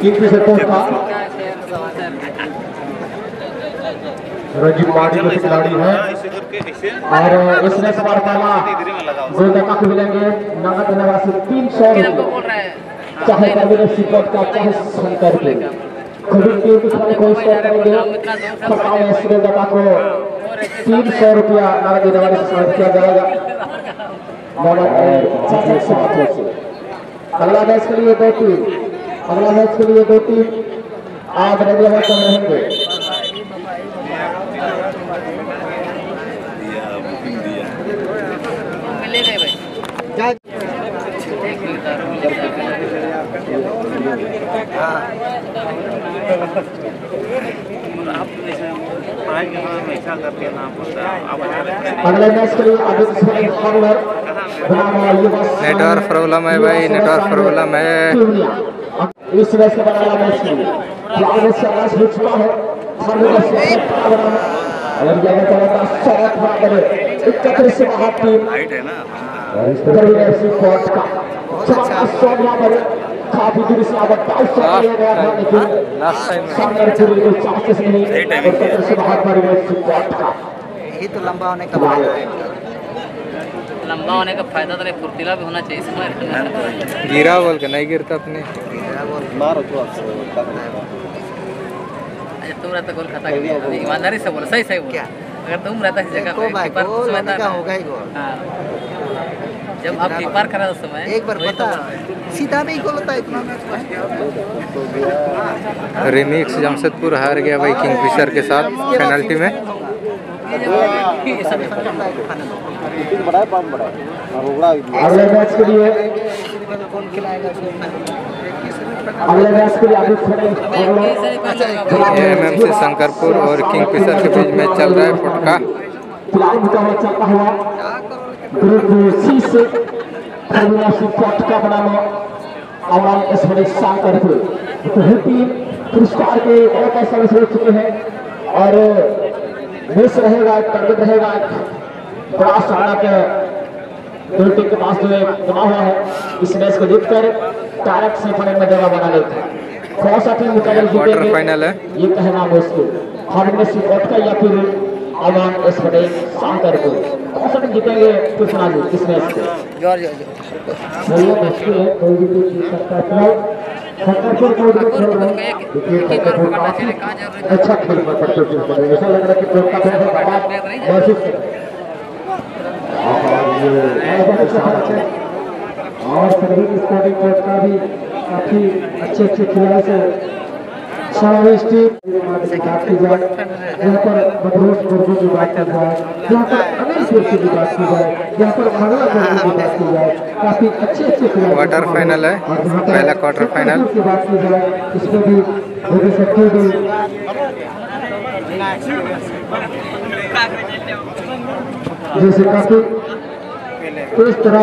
Kingfisher post का खिलाड़ी है। और इसने सवार पहला गोलदाता को मिलेंगे। नगद नवासी तीन सौ चाहे कबीर सिपट का चाहे शंकर के। कबीर टीम के खिलाड़ी को स्कोर करेंगे सवाल इस गोलदाता को तीन सौ रुपया नगद नवासी किया जाएगा। से अगला मैच के लिए दो टीम अगला मैच के लिए दो टीम आज रेडी रहेंगे ले गए भाई अगले मैच के लिए आदित्य नेटवर्क प्रॉब्लम है भाई नेटवर्क प्रॉब्लम है। इस मैच का बनाना मैच के लिए। फ़िलहाल मैच का मैच हो। चुका है सामने से बनाना और जगह चला था शरत बना करे इकतीस से बाहर टीम। हाइट है ना? करीब ऐसी कोर्ट का चला सौ यहाँ पर काफ़ी दूर से अब बाईस सौ लिया गया था लेकिन लास्ट टाइम सामने पूरी कोई चांसेस नहीं। और कतर से बाहर पर ऐसी कोर्ट का। यही तो लंबा होने का फ़ायदा है। लंबा होने का फ़ायदा तो नहीं फुर्तीला भी होना चाहिए समय गिरा बोल के नहीं गिरता अपने। मेरा अच्छा तुम रहता गोल खाता ईमानदारी से बोलो सही सही बोलो। क्या? अगर तुम रहता इस जगह पे कीपर। होगा ही गोल। हाँ। जब आप कीपर करा उस समय एक बार तो बता सीधा में ही गोल होता इतना। रिमिक्स जमशेदपुर हार गया भाई किंगफिशर के साथ पेनल्टी में। अगले मैच के लिए अगले मैच के लिए खड़े एमएमसी शंकरपुर और किंगफिशर के बीच में चल रहा है फुटका सी से सी शंकरपुर पुरस्कार के बहुत ऐसे मैच हो चुके हैं और मिस रहेगा एक टारगेट रहेगा। एक बड़ा सहारा के दो टीम के पास जो है बना हुआ है इस मैच को जीतकर डायरेक्ट सेमीफाइनल में जगह बना लेते हैं। कौन सा टीम मुकाबले क्वार्टर जीतेंगे? फाइनल है। ये कहना मुश्किल। हॉर्नेस रिपोर्ट का या फिर अमान इस बड़े शंकर को कौन सा टीम जीतेंगे? कृष्णा जी इस मैच को। जॉर्ज जॉर्ज ये मुश्किल है कोई भी टीम जीत सकता है। फ़िलहाल शंकरपुर को भी खेल रहा है देखिए शंकरपुर काफ़ी अच्छा खेल है ऐसा लग रहा है कि महसूस रहा है और ये बहुत अच्छा है और सभी स्पोर्टिंग कोच का भी काफ़ी अच्छे अच्छे खिलाड़ी से समावेश टीम से बात की जाए यहाँ पर बदरोस गुर्गू की बात की जाए यहाँ पर अनिलपुर की बात की जाए यहाँ पर मंगला गुर्गू की बात की जाए काफ़ी अच्छे अच्छे क्वार्टर फाइनल है। पहला क्वार्टर फाइनल की बात की जाए इसमें भी भविष्य की भी जैसे काफ़ी इस तरह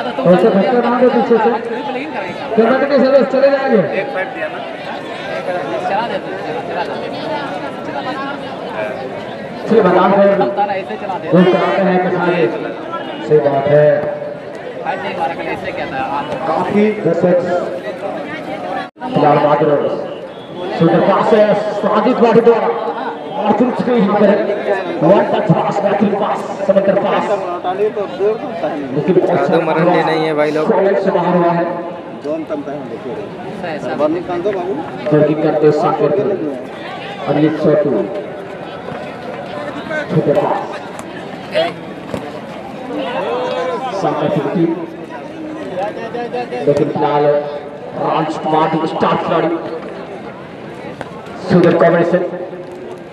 ऐसे भटका ना दो पीछे से। लेकिन करेंगे। कमेटी के सदस्य चले जाएँगे। एक फाइट दिया ना। चला देते चला चला देते श्री भगवान है तारा ऐसे चला देते वो कराते हैं किसानी? सही बात है। काफ़ी दर्शक फ़िलहाल मात्र सुंदर पास है स्वादित बाड़ी द्वारा। मार्टिन के यहाँ पर one touch pass Martin pass समंदर पास लेकिन जादू मरंडी नहीं है भाई लोग से बाहर हुआ है ऐसा ऐसा लड़की करते संकेत और ये छोटू छोटे पास की टीम लेकिन फ़िलहाल राज कुमार स्टार खिलाड़ी सुंदर कॉम्बिनेशन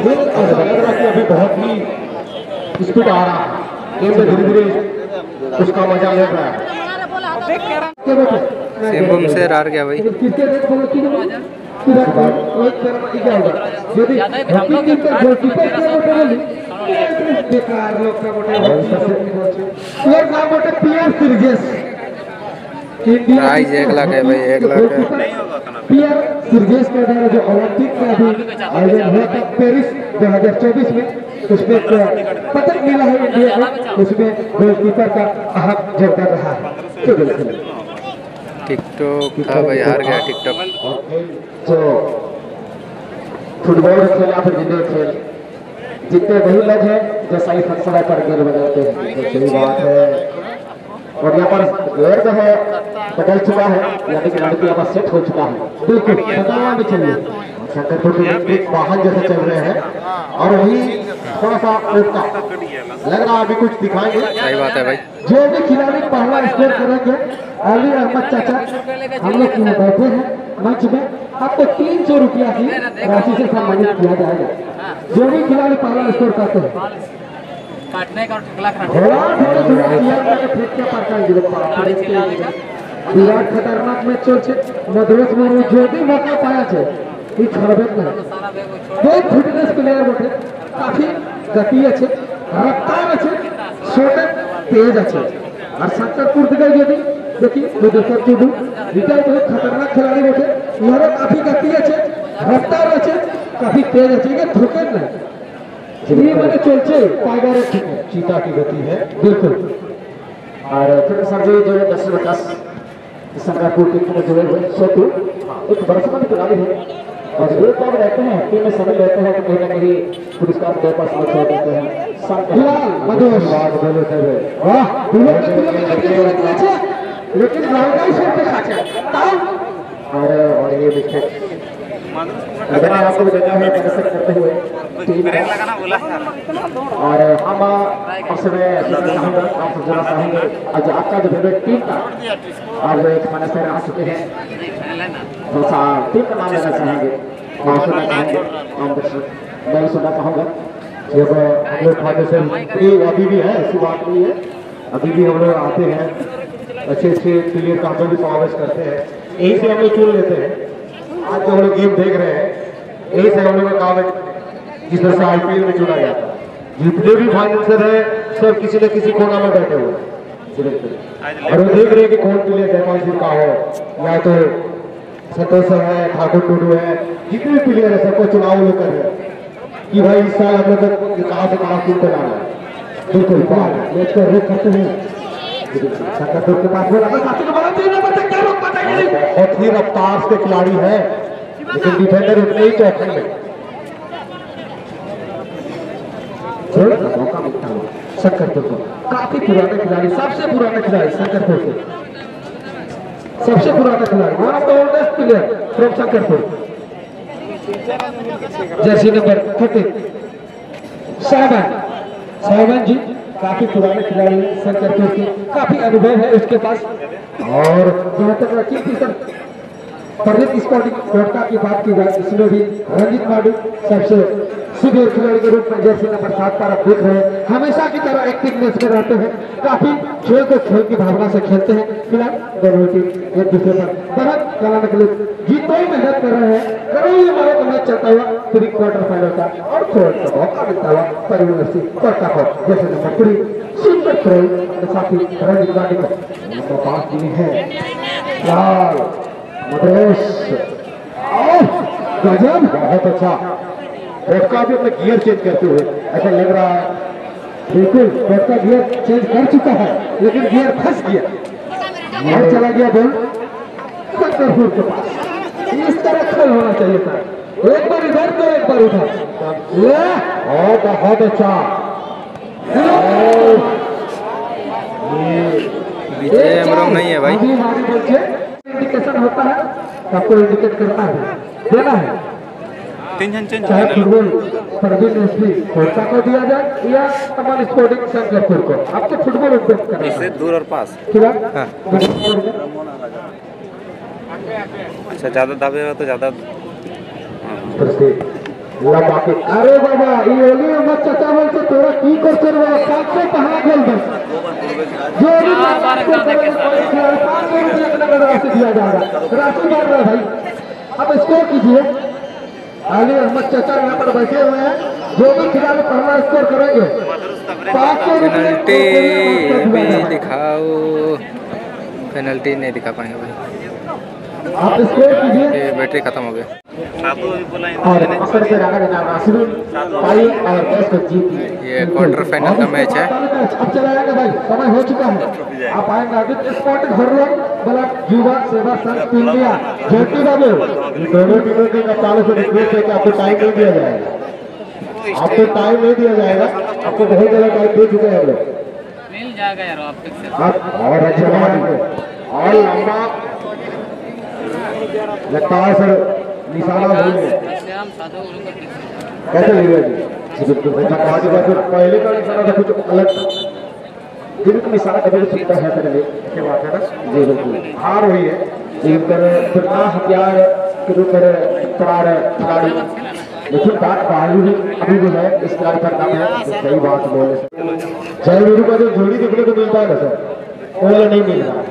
और लग रहा कि अभी बहुत ही स्पीड आ रहा है। गेम में धीरे धीरे उसका मज़ा ले रहा है। सिंहभूम से हार गया भाई। बेकार लोग का बोटे एक नाम बोटे पीआर सिरजेस प्राइज एक लाख है भाई एक लाख है। का जो ओलंपिक में अभी आयोजन हुआ था पेरिस 2024 में। उसमें पदक मिला है इंडिया को। उसमें गोलकीपर का अहम योगदान रहा है। टिकटॉक था भाई हार गया टिकटॉक। जो फुटबॉल खेल या फिर खेल। जितने वही लोग हैं जो सही फैसला पर गेल बजाते हैं। तो सही बात है। और यहाँ पर गेयर जो है बदल चुका है यानी कि लड़की यहाँ पर सेट हो चुका है। बिल्कुल बताया भी चलिए। शंकरपुर के वाहन जैसे चल रहे हैं और वही थोड़ा सा उठता लग रहा है अभी कुछ दिखाएँगे। सही बात है भाई। जो भी खिलाड़ी पहला स्कोर करेंगे अली अहमद चाचा हम लोग बैठे हैं मंच में। आपको तीन सौ रुपया की राशि से सम्मानित किया जाएगा। जो भी खिलाड़ी पहला स्कोर करते हैं काटने का और ठकला বিরাট খতরনাক ম্যাচ চলছে। মধুরেশ মারু যদি মৌকা পায়াছে এই ছাড়বেন না বহুত ফিটনেস প্লেয়ার বটে। কাফি গতি আছে রফতার আছে শটে তেজ আছে। আর সাত্তারপুর থেকে যদি দেখি মুজফর চুদু এটা বহুত খতরনাক খেলাড়ি বটে। ইয়ারে কাফি গতি আছে রফতার আছে কাফি তেজ আছে একে ঠুকেন না ये मैंने चलছে टाइगर चीता की गति है। बिल्कुल। और फिर सर जो है दस से दस शंकरपुर टीम में जुड़े हुए सोटू एक बरसमंद खिलाड़ी है। और जो कब रहते हैं टीम में समय रहते हैं तो कहीं ना कहीं पुरस्कार के पास देते हैं के लेकिन लड़का ही ताऊ। और ये विकेट अगर आपको बताया है करते हुए। और हम उस समय जानना चाहूँगा। आज आपका जो फेवरेट टीम था, आज एक मैंने से आ चुके हैं। तो टीम का नाम लेना चाहेंगे। मैं सुनना चाहूँगा। जब हम लोग फाउंडेशन फ्री अभी भी है, ऐसी बात नहीं है। अभी भी हम लोग आते हैं। अच्छे अच्छे प्लेयर का हम भी समावेश करते हैं। यही से हम लोग चुन लेते हैं। आज जो हम लोग गेम देख रहे हैं यही से हम लोग का काम है तरह से आईपीएल में चुना गया था। जितने भी फाइनेंसर है, सब किसी न किसी कोना में बैठे हुए और वो देख रहे हैं कि कौन प्लेयर जयपाल सिंह का हो। या तो संतोष सर है, ठाकुर टूडू है, जितने भी प्लेयर है, सबको चुनाव लोग कर रहे हैं। कि भाई इस साल हम लोग को कहाँ से कहाँ टीम को है। बिल्कुल मैच को रोक करते हैं। के पास बोला को बोला क्या बहुत ही रफ्तार के खिलाड़ी है। लेकिन डिफेंडर उतने ही चौखन में मौका मिलता है शंकरपुर को। काफ़ी पुराने खिलाड़ी, सबसे पुराने खिलाड़ी शंकरपुर के। सबसे पुराना खिलाड़ी one of the oldest player from Shankarpur jersey number thirty seven Sawan ji, काफ़ी पुराने खिलाड़ी हैं शंकरपुर के। काफ़ी अनुभव है उसके पास। और जहाँ तक रखी थी सर। प्रदीप स्पोर्टिंग कोटका की बात की जाए, इसमें भी रंजित माडू सबसे सीनियर खिलाड़ी के रूप में जैसे नंबर सात पर आप देख रहे हैं। हमेशा की तरह एक्टिवनेस में रहते हैं। काफ़ी खेल को खेल की भावना से खेलते हैं। फ़िलहाल दोनों टीम एक दूसरे पर बहुत चलाने के जीतो ही मेहनत कर रहे हैं मैच चलता हुआ क्वार्टर फाइनल का और मौका मिलता हुआ जैसे नंबर थ्री थ्रो को। नंबर पाँच हैं। बहुत अच्छा। कोटका भी अपना गियर चेंज करते हुए ऐसा लग रहा है बिल्कुल कोटका गियर चेंज कर चुका है लेकिन गियर फंस गया। और चला गया बॉल शंकरपुर के पास। इस तरह खेल होना चाहिए था। एक बार इधर तो एक बार उधर। और बहुत अच्छा। नहीं है भाई। इंडिकेशन होता है आपको इंडिकेट करना है। देना है। तीन जन चेंज चाहे फुटबॉल खोरसा को दिया जाए या कमल स्पोर्टिंग संकटपुर को। आपको फुटबॉल उपयोग करना इससे दूर और पास। हाँ। अच्छा ज़्यादा दाबेगा तो ज़्यादा के अरे बाबा ये ओली मत चचा बोल से तोरा की कर कर वो पाँच सौ कहाँ गेल बस जो भी पाँच सौ रुपये दिया जाएगा राशि मार रहा है। भाई। अब स्कोर कीजिए। अली अहमद चचा यहाँ पर बैठे हुए हैं। जो भी खिलाड़ी पहला स्कोर करेंगे। पाँच सौ पेनल्टी भी दिखाओ। पेनल्टी नहीं दिखा पाएँगे भाई। आप स्कोर कीजिए। बैटरी खत्म हो गया। बोला और के नासिरुल भाई और मैच को जीत ये क्वार्टर फाइनल का मैच है। अब चला जाएगा भाई समय हो चुका है। आप आएँगे आदित्य स्पॉट घर लो बोला युवा सेवा संघ इंडिया ज्योति बाबू। दोनों टीमों के कप्तानों से रिक्वेस्ट है कि आपको टाइम नहीं दिया जाएगा। आपको टाइम नहीं दिया जाएगा। आपको बहुत ज़्यादा टाइम दे चुके हैं हम लोग। मिल जाएगा यार से। आप और अच्छा और लंबा। लगता है सर निशाना भूल गए का कैसे ले जी? बिल्कुल भाई कहा जी पहले का निशाना था कुछ अलग दिन का निशाना कभी भी है तेरे लिए क्या बात है ना? जी बिल्कुल। हार हुई है। कर बिना हथियार के रूप में खिलाड़ी। लेकिन बात बालू ही अभी जो है इस खिलाड़ी का नाम है तो सही बात बोले। जय गुरु का जो जोड़ी देखने को मिलता है ना सर? वो नहीं मिल रहा।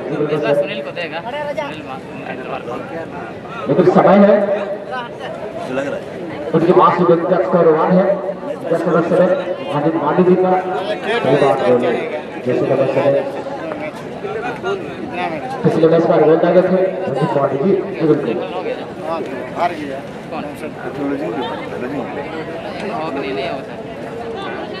सुनील को देगा। मा- को। लेकिन समय है। उनके व्यक्तिगत स्कोर वन है दस सदस्य है जी का। बात बोले। जैसे सदस्य है पिछले मैच पर गोल दागे थे जी कि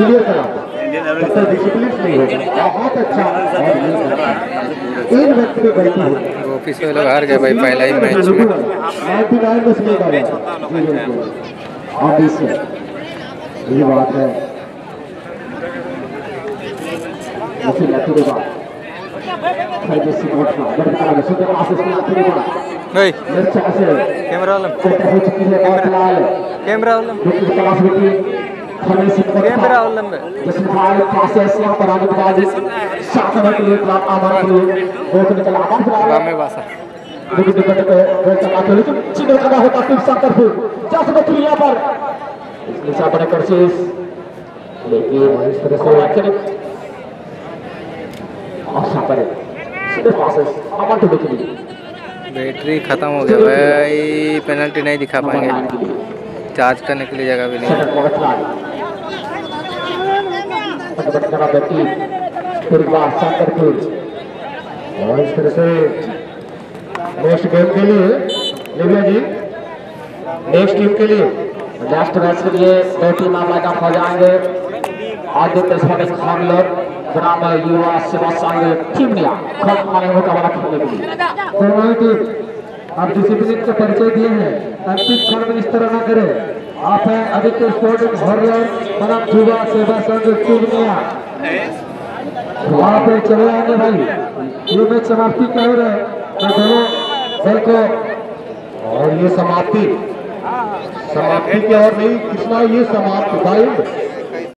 क्लियर करा जब डिसिप्लिन नहीं होगा बहुत अच्छा। और ये करता एक व्यक्ति की गलती होगी ऑफ़िस में लोग हार गए भाई पहला ही मैच में नाइन्टी नाइन में स्लीप आ गया जी बिल्कुल और बीस में यही बात है। इसी लाठी के बाद खरीदे सिपोर्ट का बड़े में सुपर पास इसकी लाठी के बाद नहीं से कैमरा वाला। हो है और फ़िलहाल कैमरा वाला में जिसमें भाई पर आगे बढ़ा दी के लिए आमान के लिए आमान में चला लेकिन होता फिर जा सकते पर लेकिन इस तरह से सीधे पासेस बैटरी खत्म हो गया भाई पेनल्टी नहीं दिखा पाएँगे। चार्ज करने के लिए जगह भी नहीं है सेकंड पॉइंट खिलाड़ी नेक्स्ट गेम के लिए लिविया जी नेक्स्ट टीम के लिए नेक्स्ट मैच के लिए दो टीम मैदान हो जाएँगे आदित्य स्पोर्ट्स खानलोर ग्राम युवा सेवा संघ टीमिया खल खाने मुकाबला खेलने के लिए दोनों टीम आप डिसिप्लिन का परिचय दिए हैं अंतिम क्षण में इस तरह ना करें आप हैं आदित्य स्पोर्टिंग हॉर्लर बनाम युवा सेवा संघ टीमिया वहाँ पे चले आएँगे भाई ये मैच समाप्ति कह रहे है। तो दोनों दल को और ये समाप्ति। समाप्ति क्या और नहीं, कृष्णा, ये समाप्त भाई